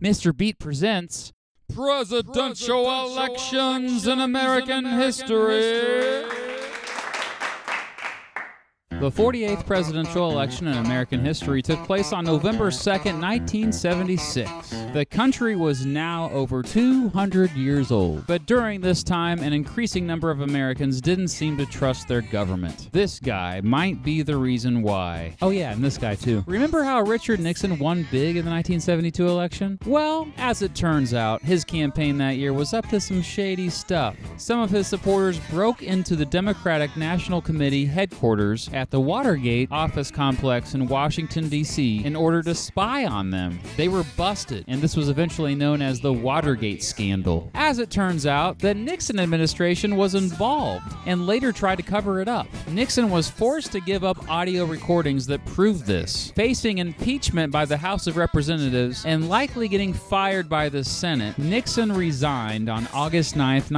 Mr. Beat presents Presidential, Elections in American, History. The 48th presidential election in American history took place on November 2nd, 1976. The country was now over 200 years old, but during this time, an increasing number of Americans didn't seem to trust their government. This guy might be the reason why. Oh, yeah, and this guy too. Remember how Richard Nixon won big in the 1972 election? Well, as it turns out, his campaign that year was up to some shady stuff. Some of his supporters broke into the Democratic National Committee headquarters at the Watergate office complex in Washington, D.C., in order to spy on them. They were busted, and this was eventually known as the Watergate scandal. As it turns out, the Nixon administration was involved and later tried to cover it up. Nixon was forced to give up audio recordings that proved this, facing impeachment by the House of Representatives and likely getting fired by the Senate. Nixon resigned on August 9th,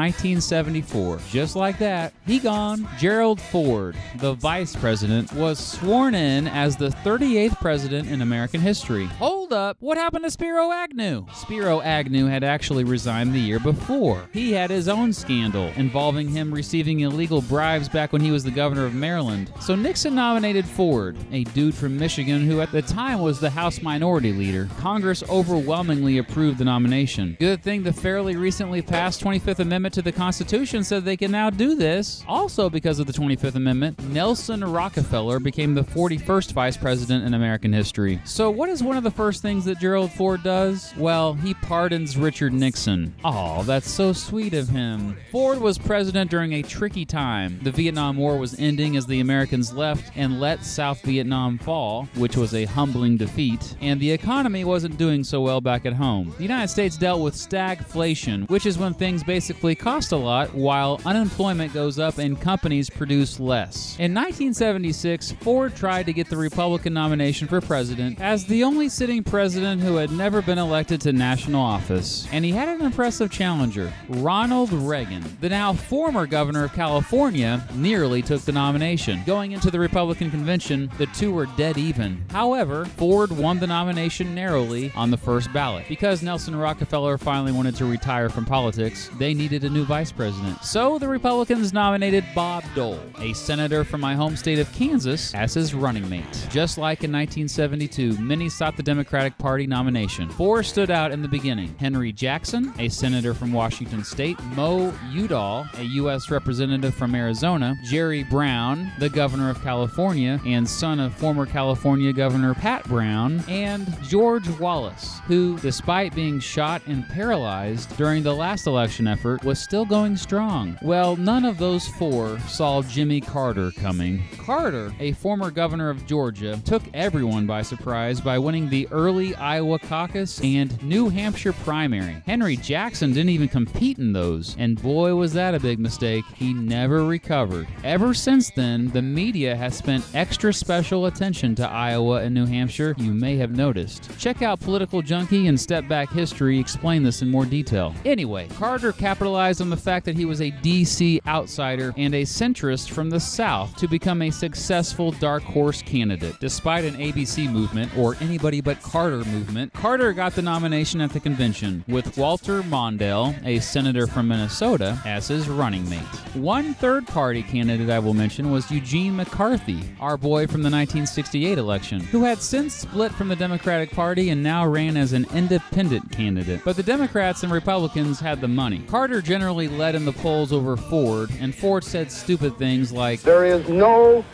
1974. Just like that, he gone. Gerald Ford, the vice president, was sworn in as the 38th president in American history. Hold up, what happened to Spiro Agnew? Spiro Agnew had actually resigned the year before. He had his own scandal involving him receiving illegal bribes back when he was the governor of Maryland. So Nixon nominated Ford, a dude from Michigan who at the time was the House Minority Leader. Congress overwhelmingly approved the nomination. Good thing the fairly recently passed 25th Amendment to the Constitution said they can now do this. Also, because of the 25th Amendment, Nelson Rockefeller became the 41st vice president in American history. So, what is one of the first things that Gerald Ford does? Well, he pardons Richard Nixon. Oh, that's so sweet of him. Ford was president during a tricky time. The Vietnam War was ending as the Americans left and let South Vietnam fall, which was a humbling defeat, and the economy wasn't doing so well back at home. The United States dealt with stagflation, which is when things basically cost a lot while unemployment goes up and companies produce less. In 1976, Ford tried to get the Republican nomination for president as the only sitting president who had never been elected to national office, and he had an impressive challenger. Ronald Reagan, the now former governor of California, nearly took the nomination. Going into the Republican convention, the two were dead even. However, Ford won the nomination narrowly on the first ballot. Because Nelson Rockefeller finally wanted to retire from politics, they needed a new vice president. So the Republicans nominated Bob Dole, a senator from my home state of Kansas, as his running mate. Just like in 1972, many sought the Democratic Party nomination. Four stood out in the beginning Henry Jackson, a senator from Washington state, Mo Udall, a U.S. representative from Arizona, Jerry Brown, the governor of California and son of former California Governor Pat Brown, and George Wallace, who, despite being shot and paralyzed during the last election effort, was still going strong. Well, none of those four saw Jimmy Carter coming. Carter, a former governor of Georgia, took everyone by surprise by winning the early Iowa caucus and New Hampshire primary. Henry Jackson didn't even compete in those, and boy, was that a big mistake. He never recovered. Ever since then, the media has spent extra special attention to Iowa and New Hampshire, you may have noticed. Check out Political Junkie and Step Back History explain this in more detail. Anyway, Carter capitalized on the fact that he was a DC outsider and a centrist from the South to become a successful dark horse candidate. Despite an ABC movement or anybody but Carter movement, Carter got the nomination at the convention with Walter Mondale, a senator from Minnesota, as his running mate. One third party candidate I will mention was Eugene McCarthy, our boy from the 1968 election, who had since split from the Democratic Party and now ran as an independent candidate. But the Democrats and Republicans had the money. Carter generally led in the polls over Ford, and Ford said stupid things like, There is no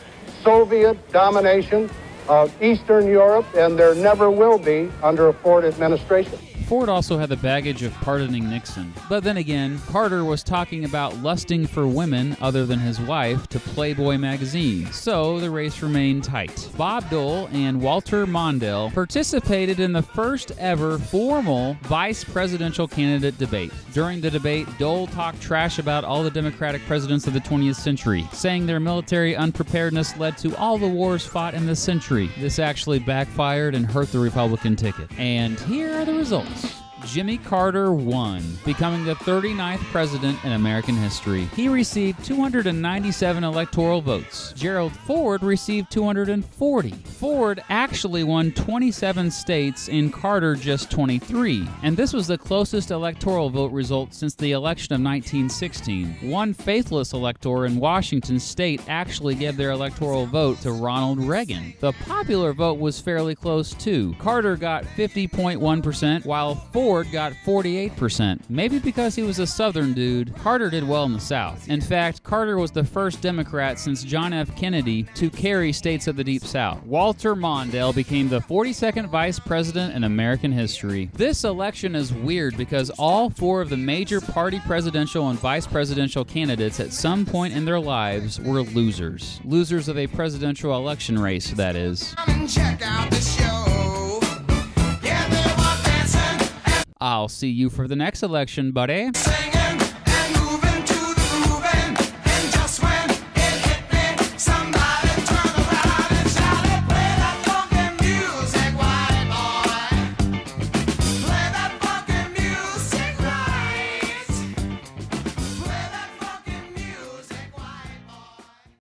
Soviet domination of Eastern Europe, and there never will be under a Ford administration. Ford also had the baggage of pardoning Nixon. But then again, Carter was talking about lusting for women other than his wife to Playboy magazine, so the race remained tight. Bob Dole and Walter Mondale participated in the first ever formal vice presidential candidate debate. During the debate, Dole talked trash about all the Democratic presidents of the 20th century, saying their military unpreparedness led to all the wars fought in this century. This actually backfired and hurt the Republican ticket. And here are the results. Peace. Jimmy Carter won, becoming the 39th president in American history. He received 297 electoral votes. Gerald Ford received 240. Ford actually won 27 states and Carter just 23, and this was the closest electoral vote result since the election of 1916. One faithless elector in Washington state actually gave their electoral vote to Ronald Reagan. The popular vote was fairly close too. Carter got 50.1%, while Ford got 48%. Maybe because he was a Southern dude, Carter did well in the South. In fact, Carter was the first Democrat since John F. Kennedy to carry states of the Deep South. Walter Mondale became the 42nd vice president in American history. This election is weird because all four of the major party presidential and vice presidential candidates at some point in their lives were losers. Losers of a presidential election race, that is. I'll see you for the next election, buddy.